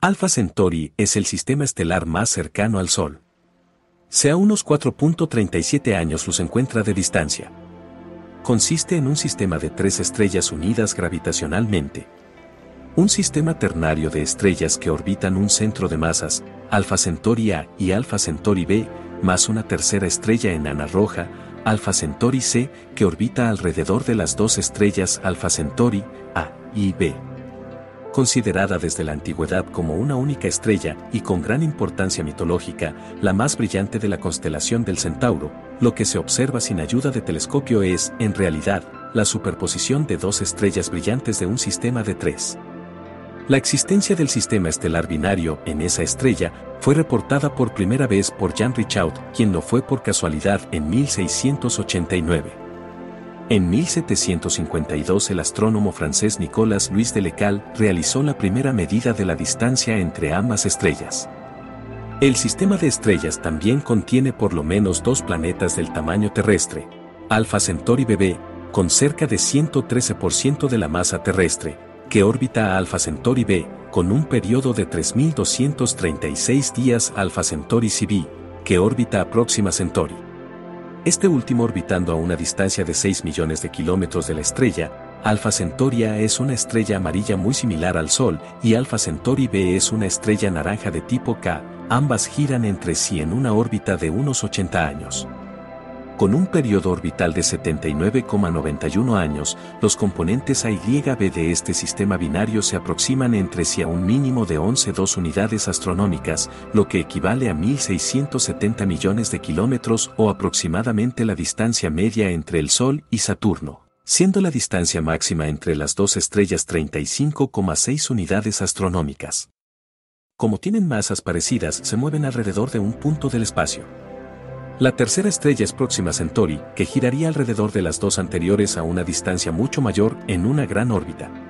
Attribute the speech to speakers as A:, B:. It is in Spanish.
A: Alpha Centauri es el sistema estelar más cercano al Sol. Se a unos 4.37 años los encuentra de distancia. Consiste en un sistema de tres estrellas unidas gravitacionalmente. Un sistema ternario de estrellas que orbitan un centro de masas, Alpha Centauri A y Alpha Centauri B, más una tercera estrella enana roja, Alpha Centauri C, que orbita alrededor de las dos estrellas Alpha Centauri A y B. Considerada desde la antigüedad como una única estrella y con gran importancia mitológica, la más brillante de la constelación del Centauro, lo que se observa sin ayuda de telescopio es, en realidad, la superposición de dos estrellas brillantes de un sistema de tres. La existencia del sistema estelar binario en esa estrella fue reportada por primera vez por Jean Richaud, quien lo fue por casualidad en 1689. En 1752 el astrónomo francés Nicolas Louis de Lecal realizó la primera medida de la distancia entre ambas estrellas. El sistema de estrellas también contiene por lo menos dos planetas del tamaño terrestre, Alpha Centauri BB, con cerca de 113% de la masa terrestre, que orbita a Alpha Centauri B, con un periodo de 3.236 días Alpha Centauri CB, que orbita a Próxima Centauri. Este último orbitando a una distancia de 6 millones de kilómetros de la estrella, Alpha Centauri es una estrella amarilla muy similar al Sol y Alpha Centauri B es una estrella naranja de tipo K, ambas giran entre sí en una órbita de unos 80 años. Con un periodo orbital de 79,91 años, los componentes A y B de este sistema binario se aproximan entre sí a un mínimo de 11,2 unidades astronómicas, lo que equivale a 1.670 millones de kilómetros o aproximadamente la distancia media entre el Sol y Saturno, siendo la distancia máxima entre las dos estrellas 35,6 unidades astronómicas. Como tienen masas parecidas, se mueven alrededor de un punto del espacio. La tercera estrella es Próxima Centauri, que giraría alrededor de las dos anteriores a una distancia mucho mayor en una gran órbita.